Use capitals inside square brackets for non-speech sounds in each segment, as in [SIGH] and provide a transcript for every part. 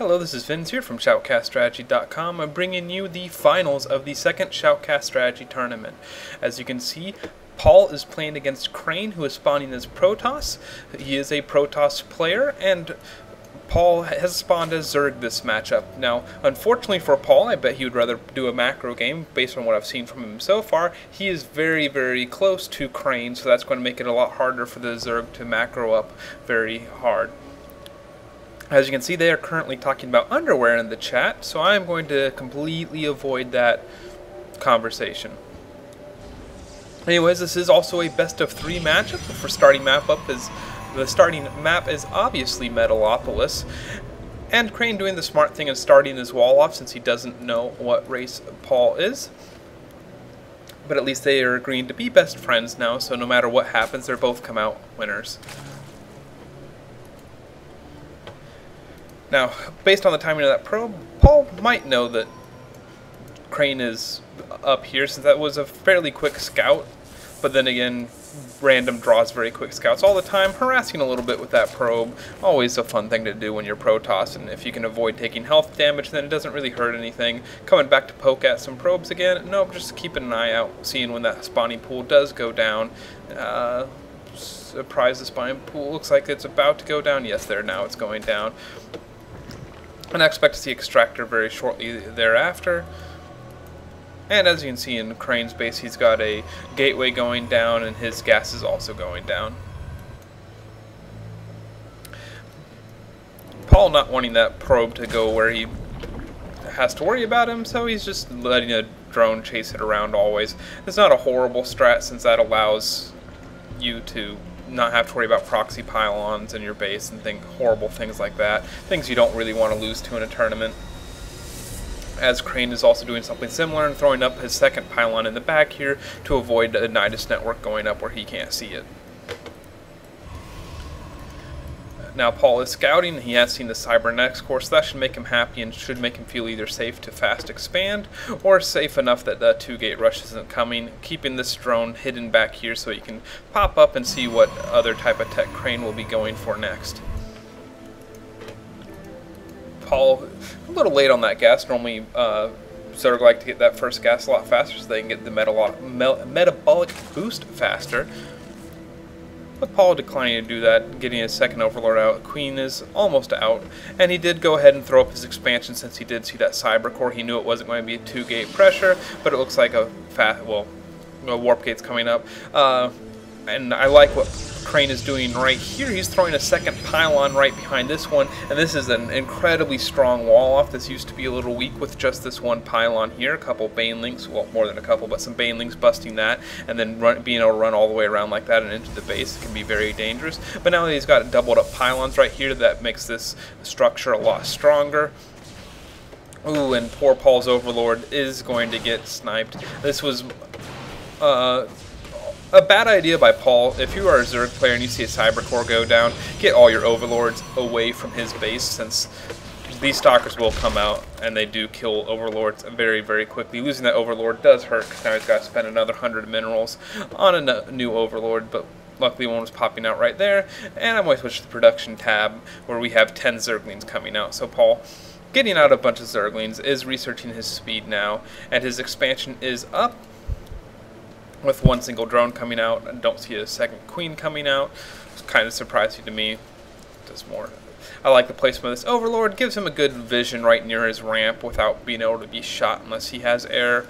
Hello, this is Vince here from ShoutcastStrategy.com. I'm bringing you the finals of the second Shoutcast Strategy tournament. As you can see, Paul is playing against Khrane, who is spawning as Protoss. He is a Protoss player, and Paul has spawned as Zerg this matchup. Now, unfortunately for Paul, I bet he would rather do a macro game based on what I've seen from him so far. He is very, very close to Khrane, so that's going to make it a lot harder for the Zerg to macro up very hard. As you can see, they are currently talking about underwear in the chat, so I am going to completely avoid that conversation. Anyways, this is also a best of three matchup. For starting map up is the starting map is obviously Metalopolis, and Khrane doing the smart thing and starting his wall off since he doesn't know what race Paul is. But at least they are agreeing to be best friends now, so no matter what happens, they're both come out winners. Now, based on the timing of that probe, Paul might know that Khrane is up here since that was a fairly quick scout. But then again, random draws very quick scouts all the time, harassing a little bit with that probe. Always a fun thing to do when you're Protoss, and if you can avoid taking health damage, then it doesn't really hurt anything. Coming back to poke at some probes again, nope, just keeping an eye out, seeing when that spawning pool does go down. Uh, surprise, the spawning pool looks like it's about to go down. Yes, there, now it's going down. And I expect to see Extractor very shortly thereafter. And as you can see in Khrane's base, he's got a gateway going down and his gas is also going down. Paul not wanting that probe to go where he has to worry about him, so he's just letting a drone chase it around always. It's not a horrible strat since that allows you to not have to worry about proxy pylons in your base and think horrible things like that. Things you don't really want to lose to in a tournament. As Khrane is also doing something similar and throwing up his second pylon in the back here to avoid the Nydus network going up where he can't see it. Now Paul is scouting, he has seen the Cybernetics Core, so that should make him happy and should make him feel either safe to fast expand, or safe enough that the two-gate rush isn't coming, keeping this drone hidden back here so he can pop up and see what other type of tech Khrane will be going for next. Paul, a little late on that gas, normally uh, Zerg like to get that first gas a lot faster so they can get the metabolic boost faster. But Paul declining to do that, getting his second Overlord out. Queen is almost out, and he did go ahead and throw up his expansion since he did see that Cyber Core. He knew it wasn't going to be a two-gate pressure, but it looks like a fast, well, a warp gate's coming up. Uh, and I like what Khrane is doing right here. He's throwing a second pylon right behind this one, and this is an incredibly strong wall off. This used to be a little weak with just this one pylon here. A couple Banelings, well, more than a couple, but some Banelings busting that, and then run, being able to run all the way around like that and into the base can be very dangerous. But now that he's got doubled up pylons right here, that makes this structure a lot stronger. Ooh, and poor Paul's Overlord is going to get sniped. This was... Uh, a bad idea by Paul. If you are a Zerg player and you see a Cyber Core go down, get all your Overlords away from his base since these Stalkers will come out and they do kill Overlords very, very quickly. Losing that Overlord does hurt because now he's got to spend another 100 minerals on a new Overlord, but luckily one was popping out right there. And I'm going to switch to the production tab where we have 10 Zerglings coming out. So Paul getting out a bunch of Zerglings is researching his speed now, and his expansion is up with one single drone coming out. I don't see a second queen coming out. It's kind of surprising to me. Does more. I like the placement of this Overlord. Gives him a good vision right near his ramp without being able to be shot unless he has air.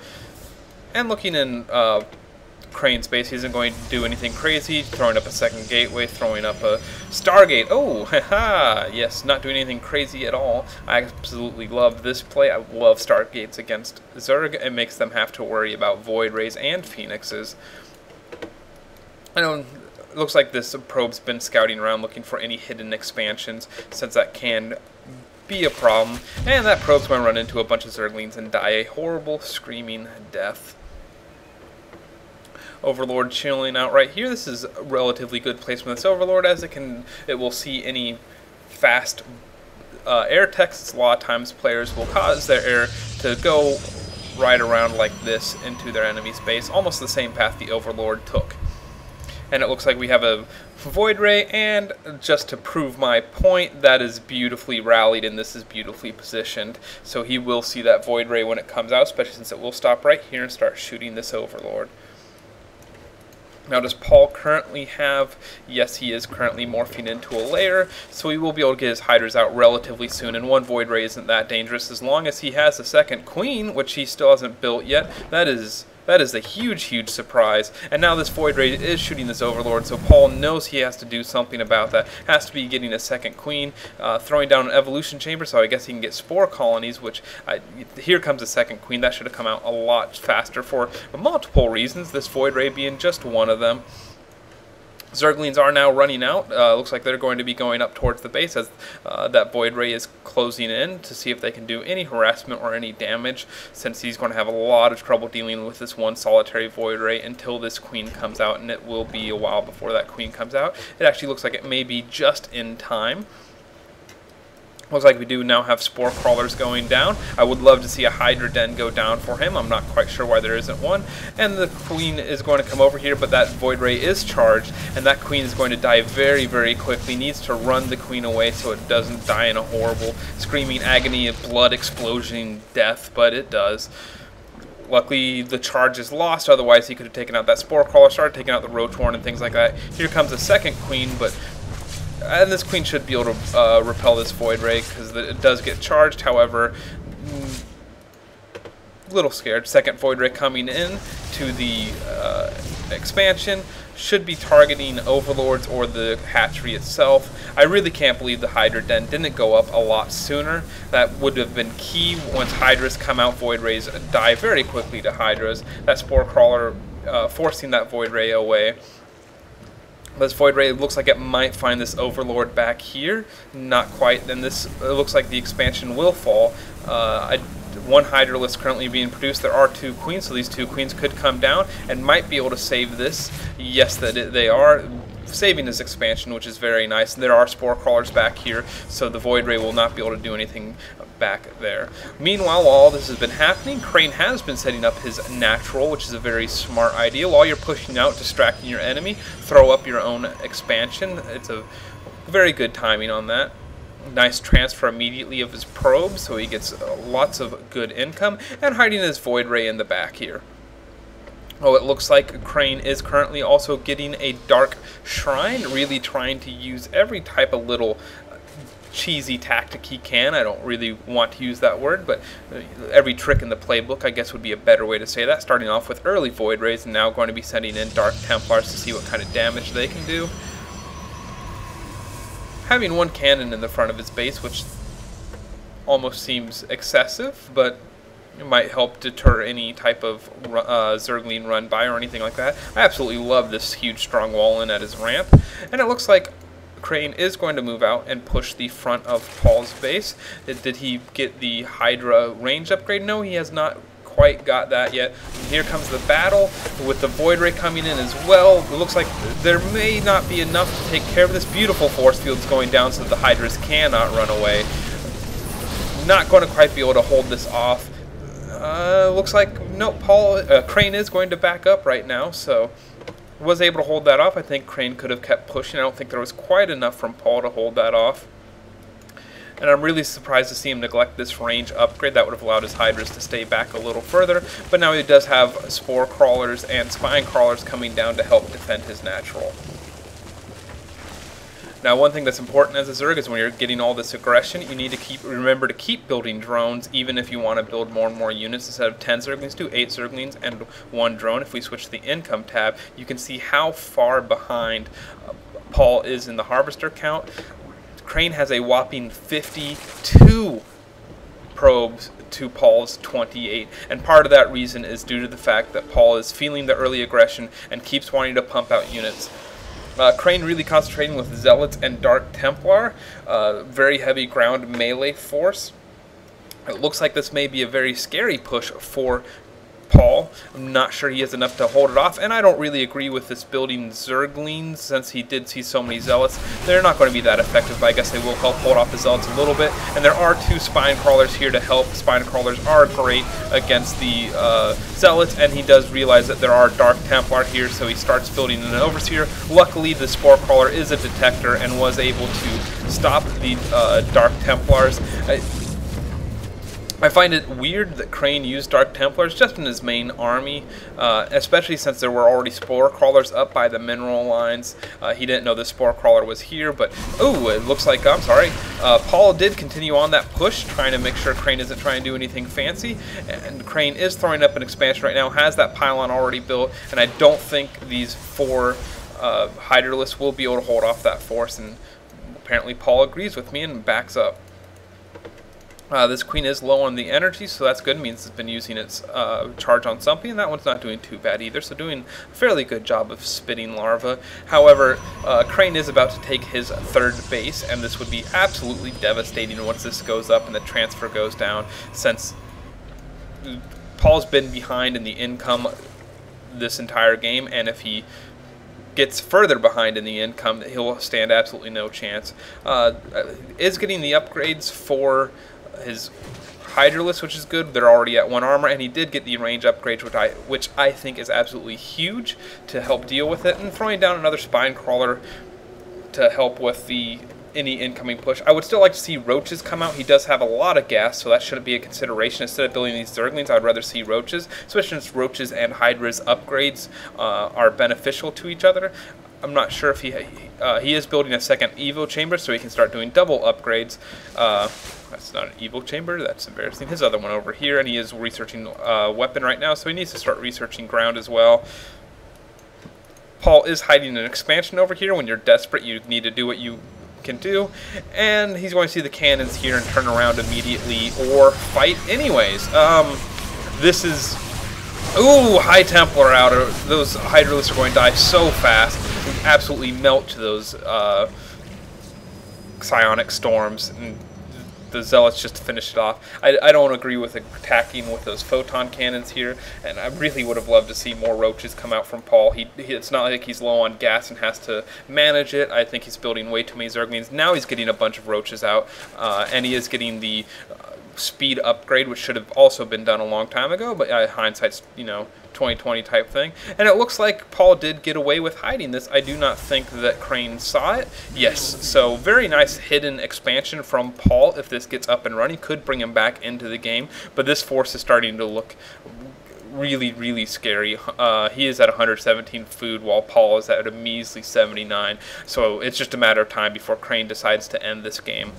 And looking in uh, Khrane's base. He isn't going to do anything crazy, throwing up a second gateway, throwing up a Stargate. Oh, [LAUGHS] haha, yes, not doing anything crazy at all. I absolutely love this play. I love Stargates against Zerg. It makes them have to worry about Void Rays and Phoenixes. I know looks like this probe's been scouting around looking for any hidden expansions, since that can be a problem. And that probe's going to run into a bunch of Zerglings and die a horrible, screaming death. Overlord chilling out right here. This is a relatively good placement of this Overlord as it can it will see any fast uh, air texts. A lot of times players will cause their air to go right around like this into their enemy's base, almost the same path the Overlord took. And it looks like we have a Void Ray, and just to prove my point, that is beautifully rallied and this is beautifully positioned. So he will see that Void Ray when it comes out, especially since it will stop right here and start shooting this Overlord. Now, does Paul currently have? Yes, he is currently morphing into a Lair, so he will be able to get his hydras out relatively soon, and one Void Ray isn't that dangerous as long as he has a second Queen, which he still hasn't built yet. That is that is a huge, huge surprise. And now this Void Ray is shooting this Overlord, so Paul knows he has to do something about that. Has to be getting a second Queen, uh, throwing down an Evolution Chamber, so I guess he can get Spore Colonies, which I, here comes a second Queen. That should have come out a lot faster for multiple reasons, this Void Ray being just one of them. Zerglings are now running out. Uh, looks like they're going to be going up towards the base as uh, that Void Ray is closing in to see if they can do any harassment or any damage since he's going to have a lot of trouble dealing with this one solitary Void Ray until this Queen comes out and it will be a while before that Queen comes out. It actually looks like it may be just in time. Looks like we do now have Spore Crawlers going down. I would love to see a Hydra Den go down for him. I'm not quite sure why there isn't one. And the Queen is going to come over here, but that Void Ray is charged, and that Queen is going to die very, very quickly. Needs to run the Queen away so it doesn't die in a horrible screaming agony of blood explosion death, but it does. Luckily, the charge is lost, otherwise he could have taken out that Spore Crawler, started taking out the Roach Horn and things like that. Here comes the second Queen, but and this queen should be able to uh, repel this Void Ray because it does get charged. However, mm, little scared. Second Void Ray coming in to the uh, expansion should be targeting Overlords or the hatchery itself. I really can't believe the Hydra Den didn't go up a lot sooner. That would have been key. Once Hydras come out, Void Rays die very quickly to Hydras. That Spore Crawler uh, forcing that Void Ray away. This Void Ray looks like it might find this Overlord back here. Not quite. Then this it looks like the expansion will fall. Uh, I, one Hydralisk currently being produced. There are two Queens, so these two Queens could come down and might be able to save this. Yes, that they are saving his expansion, which is very nice. And there are Spore Crawlers back here, so the Void Ray will not be able to do anything back there. Meanwhile, while all this has been happening, Khrane has been setting up his natural, which is a very smart idea. While you're pushing out, distracting your enemy, throw up your own expansion. It's a very good timing on that. Nice transfer immediately of his probe, so he gets lots of good income, and hiding his Void Ray in the back here. Oh, it looks like Khrane is currently also getting a Dark Shrine, really trying to use every type of little cheesy tactic he can. I don't really want to use that word, but uh, every trick in the playbook, I guess, would be a better way to say that. Starting off with early Void Rays and now going to be sending in Dark Templars to see what kind of damage they can do. Having one cannon in the front of his base, which almost seems excessive, but it might help deter any type of uh, Zergling run by or anything like that. I absolutely love this huge strong wall in at his ramp. And it looks like Khrane is going to move out and push the front of Paul's base. Did he get the Hydra range upgrade? No, he has not quite got that yet. Here comes the battle with the Void Ray coming in as well. It looks like there may not be enough to take care of this beautiful force fields going down so the Hydras cannot run away. Not going to quite be able to hold this off. Uh, looks like, no, Paul, uh, Khrane is going to back up right now, so was able to hold that off. I think Khrane could have kept pushing. I don't think there was quite enough from Paul to hold that off. And I'm really surprised to see him neglect this range upgrade. That would have allowed his Hydras to stay back a little further. But now he does have Spore Crawlers and Spine Crawlers coming down to help defend his natural. Now, one thing that's important as a Zerg is when you're getting all this aggression, you need to keep remember to keep building drones, even if you want to build more and more units. Instead of 10 Zerglings, do 8 Zerglings and one drone. If we switch to the income tab, you can see how far behind uh, Paul is in the harvester count. Khrane has a whopping 52 probes to Paul's 28. And part of that reason is due to the fact that Paul is feeling the early aggression and keeps wanting to pump out units. Uh, Khrane really concentrating with Zealots and Dark Templar. Uh, very heavy ground melee force. It looks like this may be a very scary push for Paul. I'm not sure he has enough to hold it off, and I don't really agree with this building Zerglings since he did see so many Zealots. They're not going to be that effective, but I guess they will help hold off the Zealots a little bit. And there are two Spine Crawlers here to help. Spine Crawlers are great against the uh, Zealots, and he does realize that there are Dark Templar here, so he starts building an Overseer. Luckily, the Spore Crawler is a detector and was able to stop the uh, Dark Templars. Uh, I find it weird that Khrane used Dark Templars just in his main army, uh, especially since there were already Spore Crawlers up by the mineral lines. Uh, he didn't know the Spore Crawler was here, but oh, it looks like, I'm sorry, uh, Paul did continue on that push, trying to make sure Khrane isn't trying to do anything fancy, and Khrane is throwing up an expansion right now, has that pylon already built, and I don't think these four uh, will be able to hold off that force, and apparently Paul agrees with me and backs up. Uh, this queen is low on the energy, so that's good. It means it's been using its uh, charge on something, and that one's not doing too bad either, so doing a fairly good job of spitting larva. However, uh, Khrane is about to take his third base, and this would be absolutely devastating once this goes up and the transfer goes down, since Paul's been behind in the income this entire game, and if he gets further behind in the income, he'll stand absolutely no chance. Uh, is getting the upgrades for his Hydralisk, which is good. They're already at one armor, and he did get the range upgrades, which I which I think is absolutely huge to help deal with it. And throwing down another spine crawler to help with the any incoming push. I would still like to see roaches come out. He does have a lot of gas, so that shouldn't be a consideration. Instead of building these zerglings, I'd rather see roaches, especially since roaches and hydras upgrades uh, are beneficial to each other. I'm not sure if he uh, he is building a second Evo chamber, so he can start doing double upgrades. Uh, that's not an evil chamber. That's embarrassing. His other one over here, and he is researching uh, weapon right now, so he needs to start researching ground as well. Paul is hiding an expansion over here. When you're desperate, you need to do what you can do. And he's going to see the cannons here and turn around immediately or fight anyways. Um, this is... Ooh, High Templar out. Those Hydralisks are going to die so fast. Absolutely melt to those uh, psionic storms. And the Zealots just to finish it off. I, I don't agree with attacking with those photon cannons here, and I really would have loved to see more roaches come out from Paul. He, he It's not like he's low on gas and has to manage it. I think he's building way too many Zerglings. Now he's getting a bunch of roaches out, uh, and he is getting the... Speed upgrade, which should have also been done a long time ago, but uh, hindsight's, you know, 2020 type thing. And it looks like Paul did get away with hiding this. I do not think that Khrane saw it. Yes, so very nice hidden expansion from Paul if this gets up and running. Could bring him back into the game, but this force is starting to look really, really scary. Uh, he is at 117 food while Paul is at a measly 79. So it's just a matter of time before Khrane decides to end this game.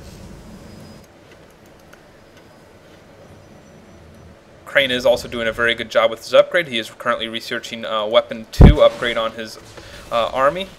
Khrane is also doing a very good job with his upgrade. He is currently researching uh, Weapon 2 upgrade on his uh, army.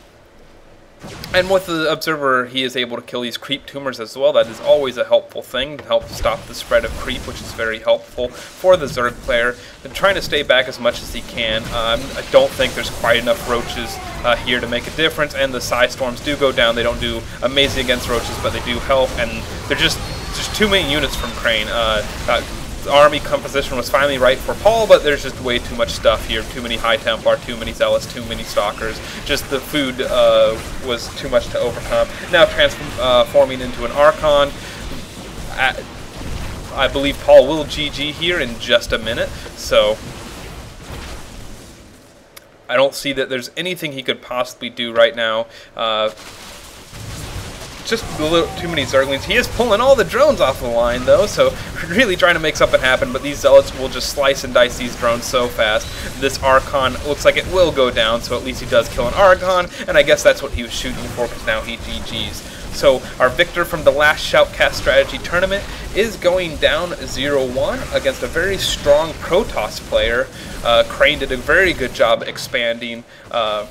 And with the Observer, he is able to kill these creep tumors as well. That is always a helpful thing to help stop the spread of creep, which is very helpful for the Zerg player. And trying to stay back as much as he can. Um, I don't think there's quite enough roaches uh, here to make a difference, and the Psi Storms do go down. They don't do amazing against roaches, but they do help, and they're just just too many units from Khrane. Uh, uh, army composition was finally right for Paul, but there's just way too much stuff here. Too many High Templar, too many Zealots, too many Stalkers. Just the food uh, was too much to overcome. Now transforming uh, into an Archon. I believe Paul will GG here in just a minute, so I don't see that there's anything he could possibly do right now. Uh, just a little too many Zerglings. He is pulling all the drones off the line, though, so [LAUGHS] really trying to make something happen, but these Zealots will just slice and dice these drones so fast. This Archon looks like it will go down, so at least he does kill an Archon, and I guess that's what he was shooting for, because now he GG's. So our victor from the last Shoutcast Strategy tournament is going down 0-1 against a very strong Protoss player. Uh, Khrane did a very good job expanding uh,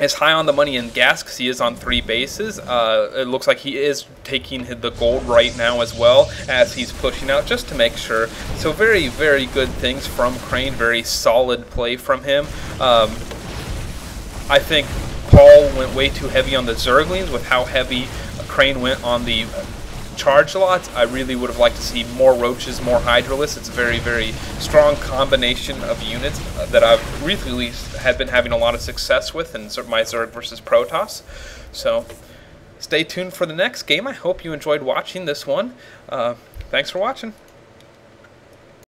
is high on the money in gas because he is on three bases. Uh, it looks like he is taking the gold right now as well as he's pushing out just to make sure. So very, very good things from Khrane. Very solid play from him. Um, I think Paul went way too heavy on the Zerglings with how heavy Khrane went on the Chargelots. I really would have liked to see more Roaches, more Hydralisks. It's a very, very strong combination of units uh, that I've really had been having a lot of success with in my Zerg versus Protoss. So stay tuned for the next game. I hope you enjoyed watching this one. Uh, thanks for watching.